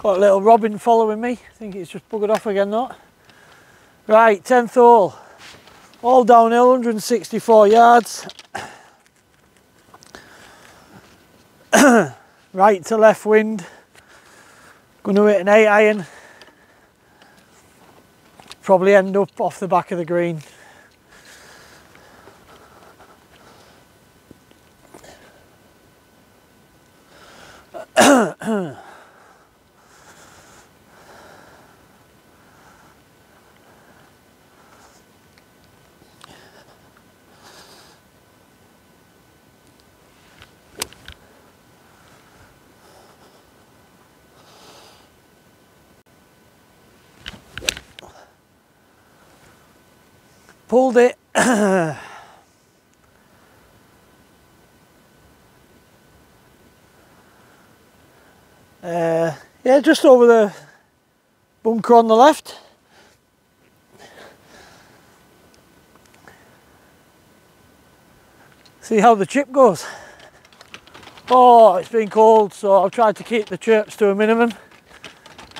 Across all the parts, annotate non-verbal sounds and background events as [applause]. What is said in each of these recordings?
Got a little robin following me. I think it's just buggered off again, not. Right, 10th hole. All downhill, 164 yards. [coughs] right to left wind. Going to hit an 8 iron. Probably end up off the back of the green. Pulled it. [clears throat] uh, yeah, just over the bunker on the left. See how the chip goes. Oh, it's been cold, so I've tried to keep the chirps to a minimum.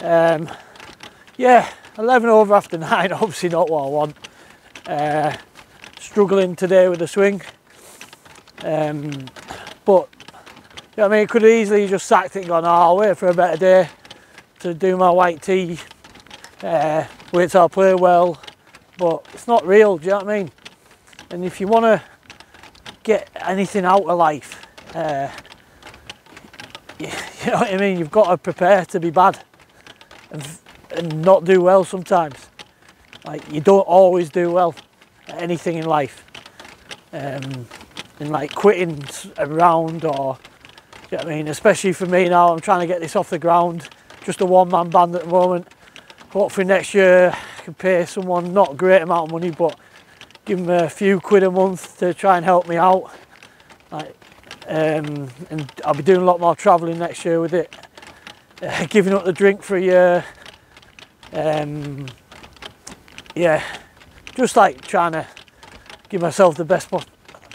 Um, yeah, 11 over after [laughs] 9, obviously not what I want. Uh, struggling today with the swing. Um, but, you know I mean, could easily just sacked it and gone, oh, I'll wait for a better day to do my white tee. Uh, wait till I play well. But it's not real, do you know what I mean? And if you want to get anything out of life, uh, you, [laughs] you know what I mean? You've got to prepare to be bad and, and not do well sometimes. Like you don't always do well at anything in life. Um, and like quitting around or, you know what I mean? Especially for me now, I'm trying to get this off the ground. Just a one man band at the moment. Hopefully next year I can pay someone not a great amount of money, but give them a few quid a month to try and help me out. Like, um, and I'll be doing a lot more travelling next year with it. Uh, [laughs] giving up the drink for a year. Um, yeah, just like trying to give myself the best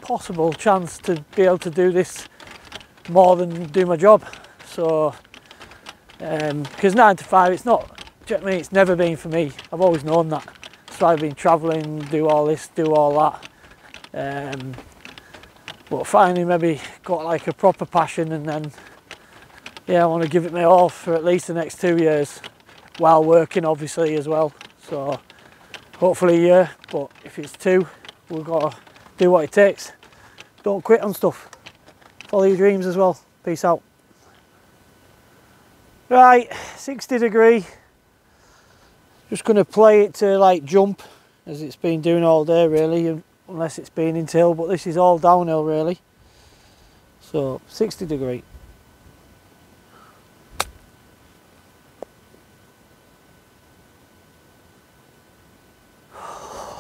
possible chance to be able to do this more than do my job. So, because um, nine to five, it's not. I mean? It's never been for me. I've always known that. So I've been travelling, do all this, do all that. Um, but finally, maybe got like a proper passion, and then yeah, I want to give it my all for at least the next two years, while working obviously as well. So hopefully a year, but if it's two, we've got to do what it takes. Don't quit on stuff. Follow your dreams as well. Peace out. Right, 60 degree. Just going to play it to like jump as it's been doing all day really, unless it's been into hill, but this is all downhill really. So 60 degree.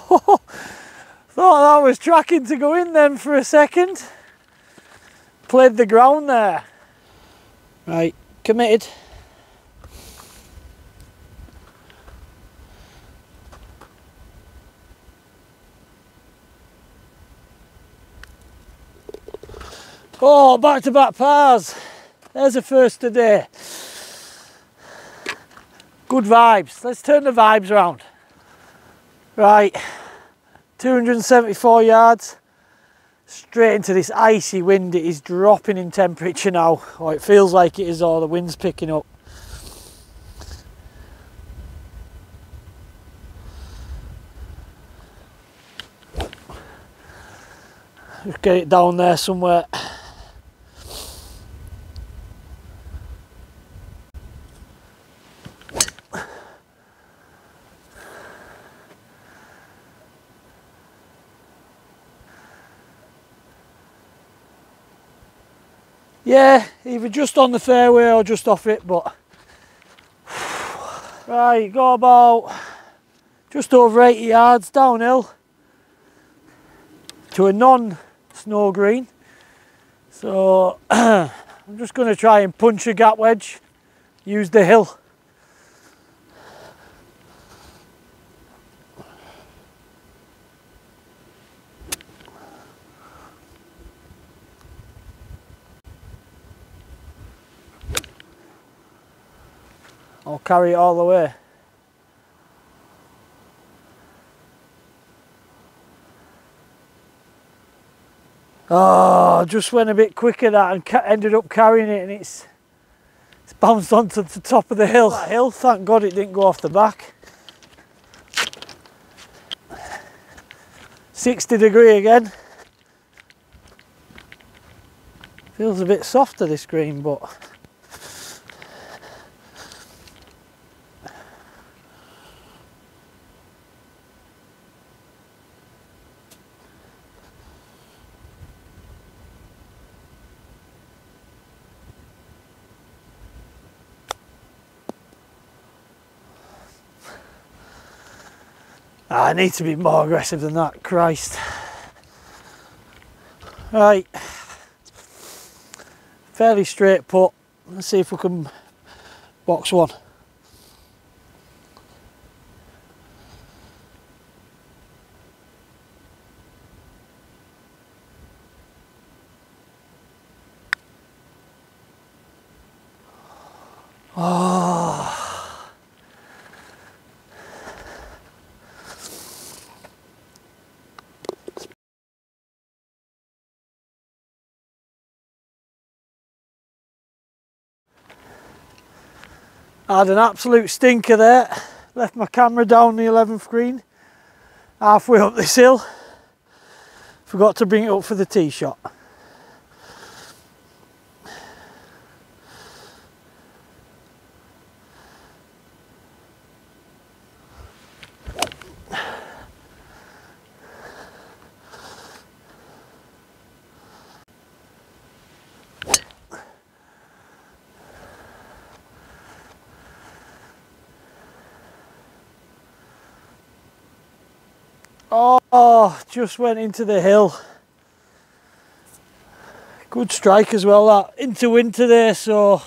Thought that was tracking to go in then for a second. Played the ground there. Right, committed. Oh, back to back pars. There's a first today. Good vibes. Let's turn the vibes around. Right, 274 yards straight into this icy wind. It is dropping in temperature now, or it feels like it is, or the wind's picking up. Get it down there somewhere. Yeah either just on the fairway or just off it but [sighs] right go about just over 80 yards downhill to a non snow green. So [clears throat] I'm just going to try and punch a gap wedge use the hill carry it all the way. Oh, just went a bit quicker that and ended up carrying it and it's it's bounced onto the top of the hill. That hill, thank God it didn't go off the back. 60 degree again. Feels a bit softer this green, but I need to be more aggressive than that, Christ. Right, fairly straight putt. Let's see if we can box one. Oh. I had an absolute stinker there. Left my camera down the 11th green, halfway up this hill. Forgot to bring it up for the tee shot. Oh, just went into the hill. Good strike as well, that into winter there, so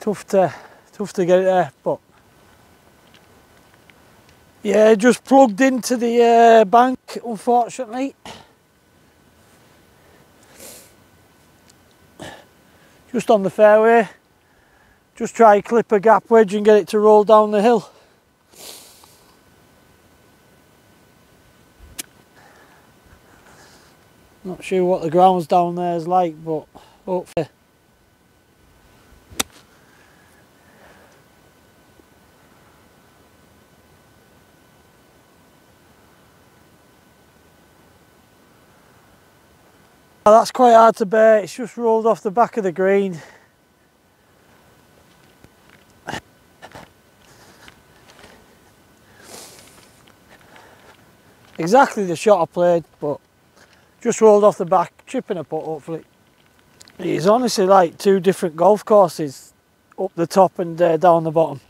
tough to tough to get it there, but yeah, just plugged into the uh, bank, unfortunately. Just on the fairway. Just try clip a gap wedge and get it to roll down the hill. Not sure what the grounds down there is like, but hopefully. Oh, that's quite hard to bear, it's just rolled off the back of the green. Exactly the shot I played, but just rolled off the back, chipping a putt hopefully. It's honestly like two different golf courses, up the top and uh, down the bottom.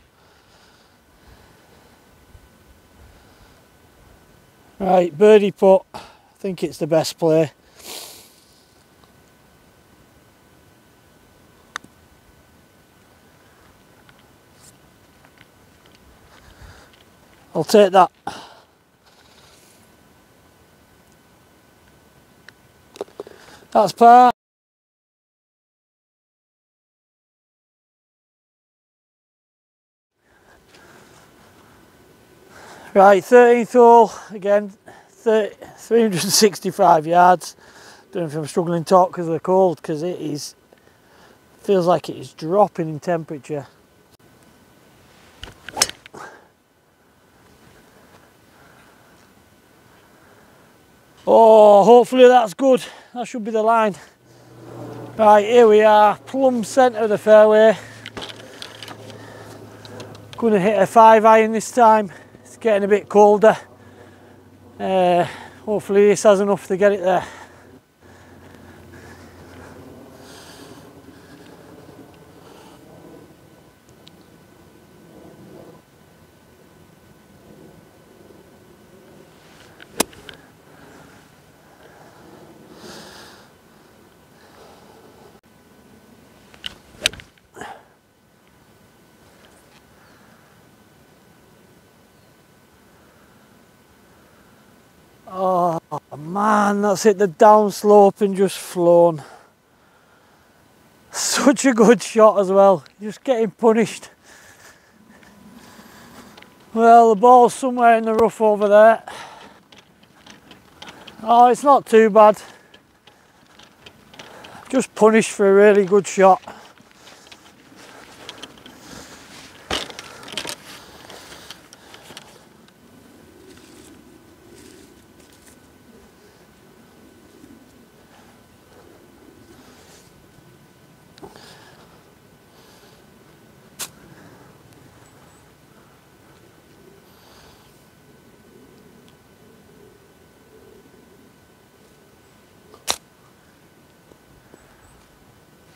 Right, birdie putt, I think it's the best play. I'll take that. That's par. Right, 13th hole, again, 30, 365 yards. Don't know if I'm struggling to talk because of the cold, because it is, feels like it is dropping in temperature. Oh, hopefully that's good. That should be the line. Right, here we are, plumb centre of the fairway. To hit a five iron this time. It's getting a bit colder. Uh, hopefully this has enough to get it there. Oh man, that's hit the down slope and just flown. Such a good shot as well. Just getting punished. Well, the ball's somewhere in the rough over there. Oh, it's not too bad. Just punished for a really good shot.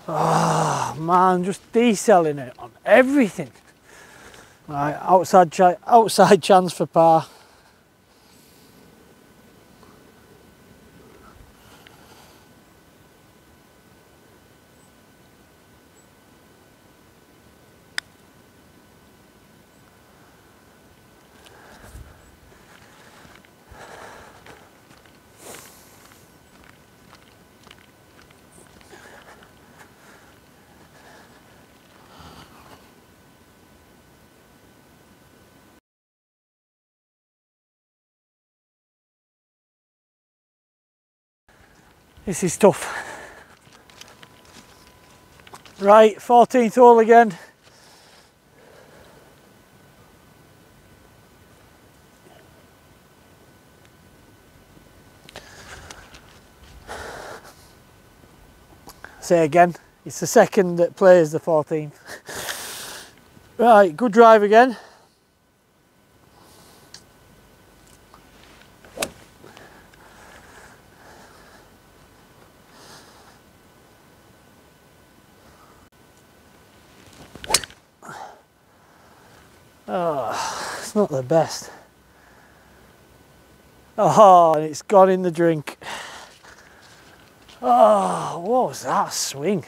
Oh man, just decelling it on everything. Right, outside, outside chance for par. This is tough. Right, 14th hole again. Say again, it's the second that plays the 14th. right, good drive again. Oh, it's not the best. Oh, and it's gone in the drink. Oh, what was that swing?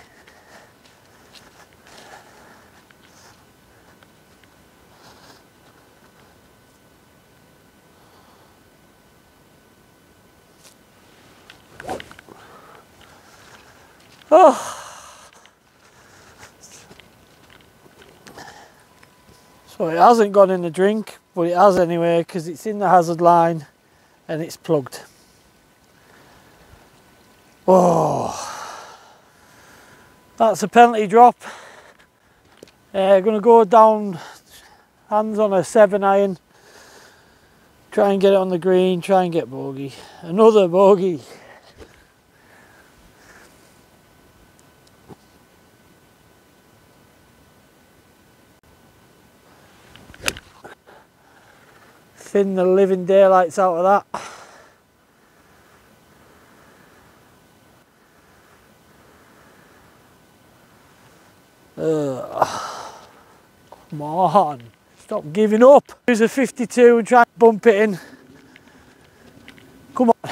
Oh. So it hasn't gone in the drink, but it has anyway because it's in the hazard line and it's plugged. Oh, that's a penalty drop. Uh, going to go down hands on a seven iron, try and get it on the green, try and get bogey. Another bogey. Thin the living daylights out of that. Ugh. [sighs] Come on, stop giving up. Use a 52 and try and bump it in. Come on.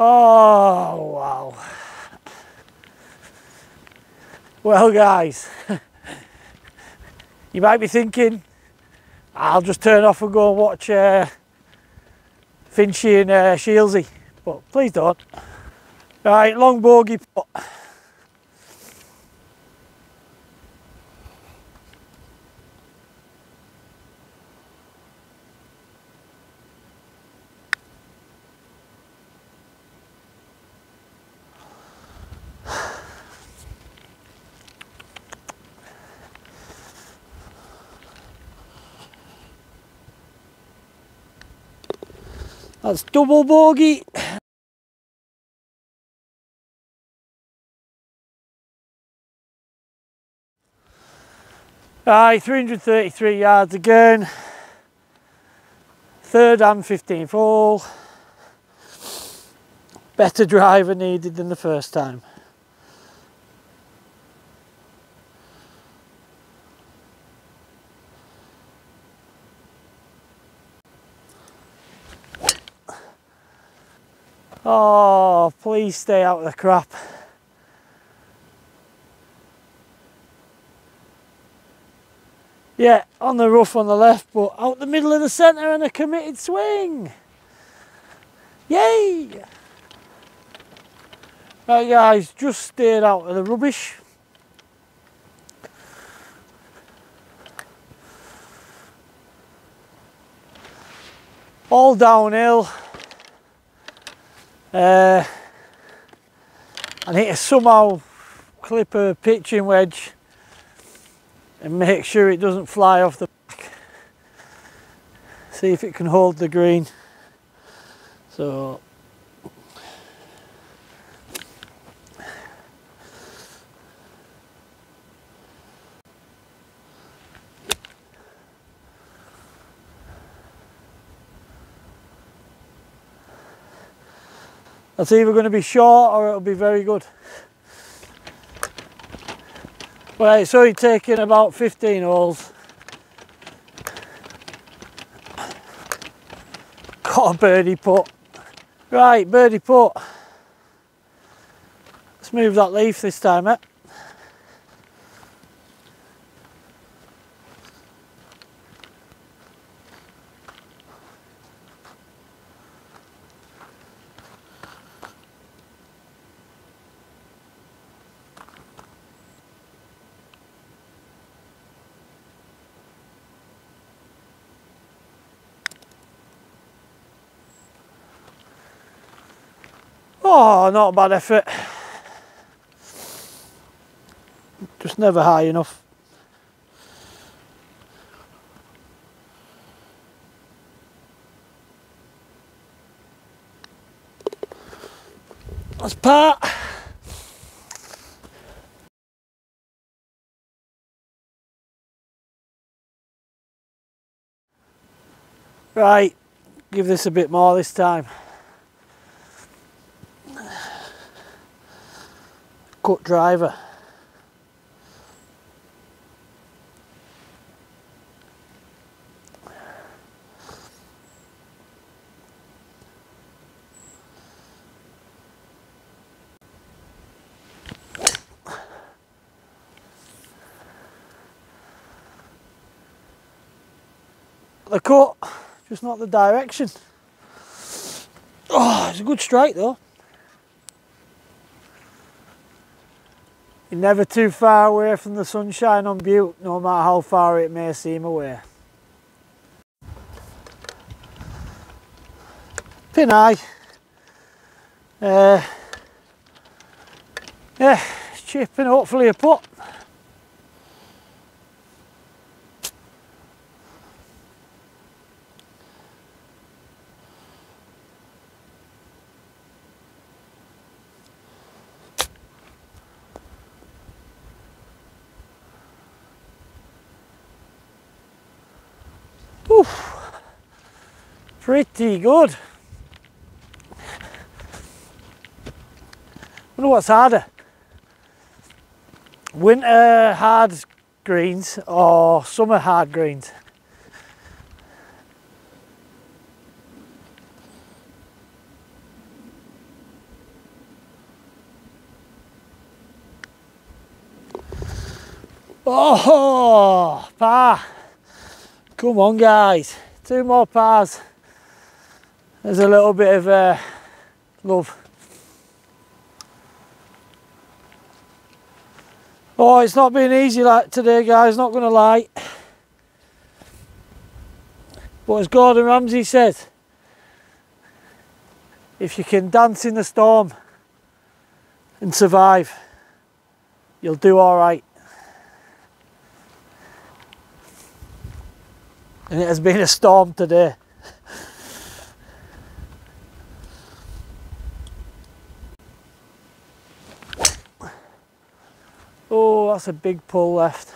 Oh, wow. Well, guys, [laughs] you might be thinking, I'll just turn off and go and watch uh, Finchy and uh, Shieldsy, but please don't. Right, long bogey putt. That's double bogey. Aye, 333 yards again. Third and 15th hole. Better driver needed than the first time. Oh, please stay out of the crap. Yeah, on the rough on the left, but out the middle of the centre and a committed swing. Yay! Right guys, just stayed out of the rubbish. All downhill. Uh, I need to somehow clip a pitching wedge and make sure it doesn't fly off the back. See if it can hold the green. So That's either going to be short or it'll be very good. Right, so you're taking about 15 holes. Got a birdie putt. Right, birdie putt. Let's move that leaf this time, eh? Oh, not a bad effort. Just never high enough. That's part. Right, give this a bit more this time. Cut driver. The cut, just not the direction. Oh, it's a good strike though. You're never too far away from the sunshine on Bute, no matter how far it may seem away. Pin high. Uh, yeah, chipping hopefully a putt. Oof, pretty good. wonder what's harder. Winter hard greens or summer hard greens? Oh, par. Come on guys, two more pars. There's a little bit of uh, love. Oh, it's not been easy like today guys, not gonna lie. But as Gordon Ramsay said, if you can dance in the storm and survive, you'll do all right. And it has been a storm today. Oh, that's a big pull left.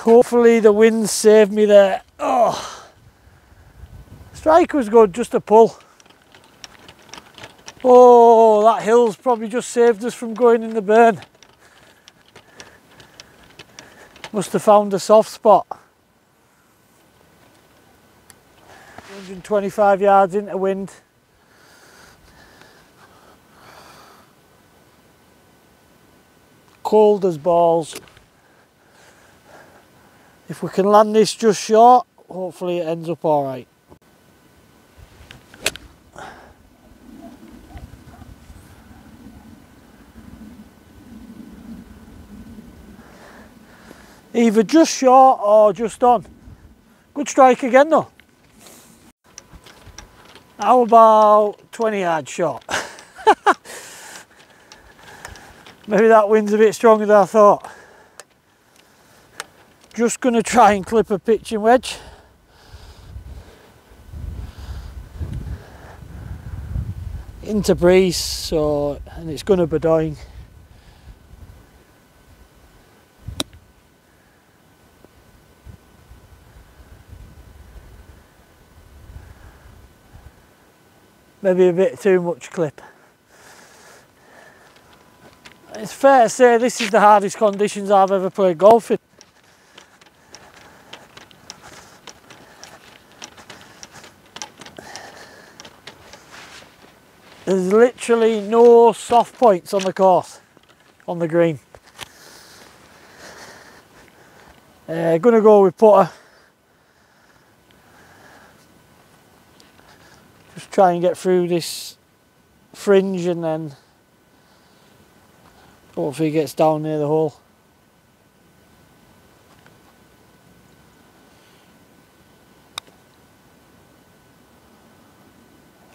Hopefully the wind saved me there. Oh, strike was good, just a pull. Oh, that hill's probably just saved us from going in the burn. Must have found a soft spot. 125 yards into wind. Cold as balls. If we can land this just short, hopefully it ends up alright. Either just short or just on. Good strike again though. How about 20 yard shot? [laughs] Maybe that wind's a bit stronger than I thought. Just to try and clip a pitching wedge. Into breeze, so and it's to be dying. Maybe a bit too much clip. It's fair to say this is the hardest conditions I've ever played golf in. There's literally no soft points on the course, on the green. Uh, gonna go with putter. Just try and get through this fringe and then hopefully gets down near the hole.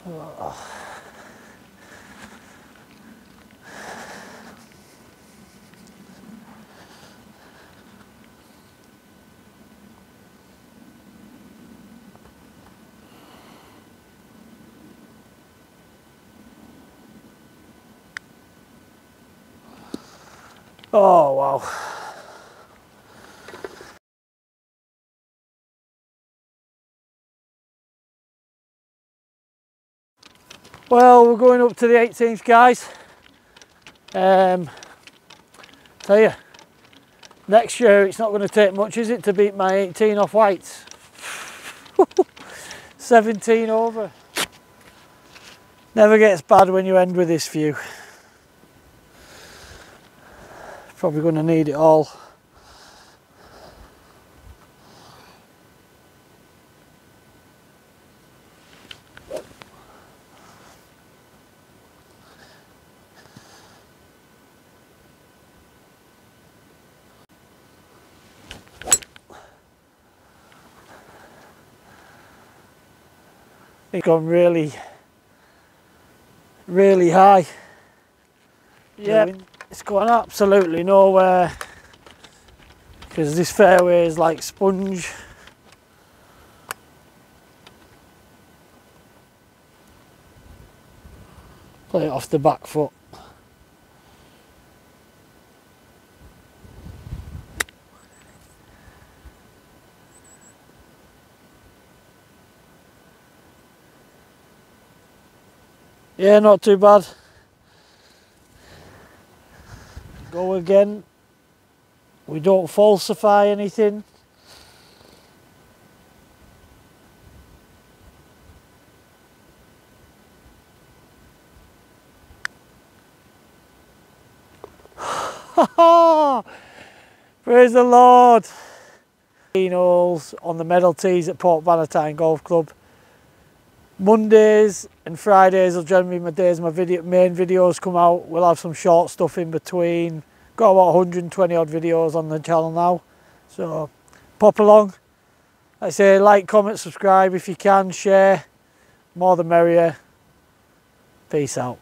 Oh. Oh, wow. Well, we're going up to the 18th, guys. Um, tell you, next year it's not going to take much, is it, to beat my 18 off whites? [laughs] 17 over. Never gets bad when you end with this view. Probably going to need it all. It's gone really, really high. Yeah. it's gone absolutely nowhere because this fairway is like sponge. Play it off the back foot. Yeah, not too bad. Go again. We don't falsify anything. [laughs] Praise the Lord. Holes on the medal tees at Port Bannatyne Golf Club. Mondays and Fridays will generally be my days my video, main videos come out. We'll have some short stuff in between. Got about 120 odd videos on the channel now. So pop along. I say, like, comment, subscribe if you can, share. More the merrier. Peace out.